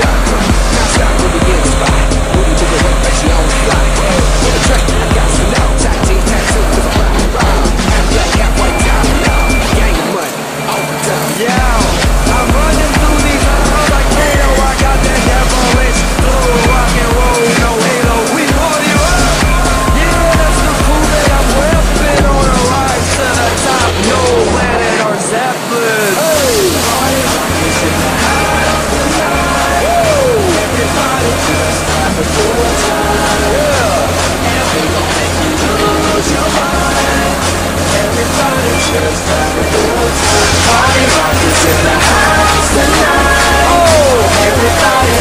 Yeah.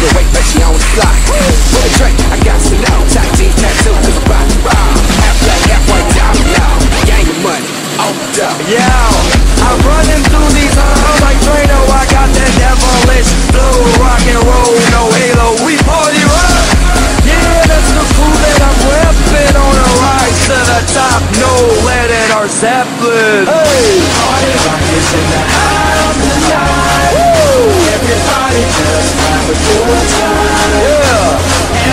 the way, but she on the fly. With a drink, I got some down, Tight deep tattoo, the spot. Half black, half white, Domino. Gang of money, opened up. Yeah, I'm running through these halls like Drano. I got that devilish blue rock and roll, no halo. We party rock. Yeah, that's the crew that I'm repping on a rise to the top. No lead in our Zeppelin. Hey, party rock is in the house.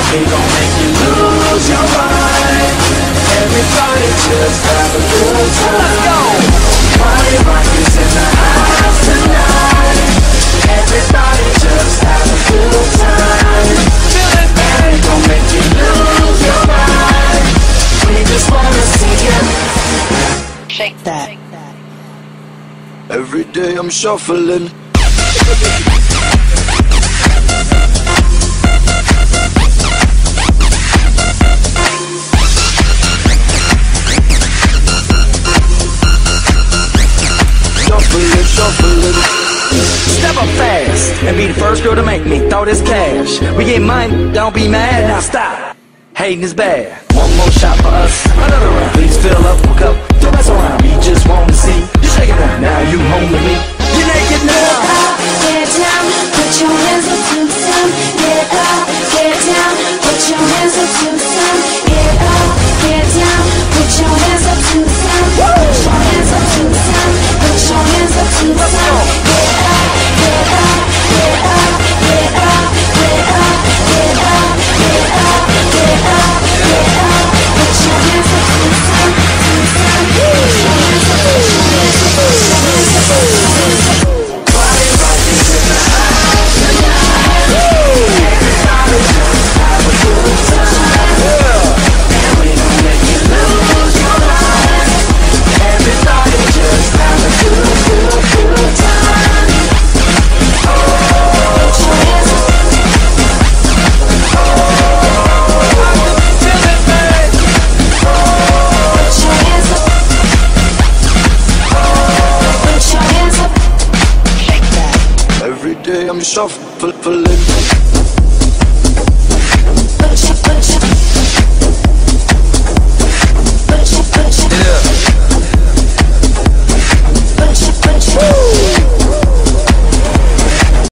Yeah! We gon' make you lose your mind. Everybody just have a good time. Party rock is in the house tonight. Everybody just have a good time. Feeling and we gon' make you lose your mind. We just wanna see you. Shake that. Every day I'm shuffling. Shuffling. Step up fast and be the first girl to make me throw this cash. We get money, don't be mad, now stop. Hating is bad. One more shot for us, another round. Please fill up a cup, don't mess around. We just want to see you shake it down. Now you home with me. you're naked now. yeah, I'm your chauffeur.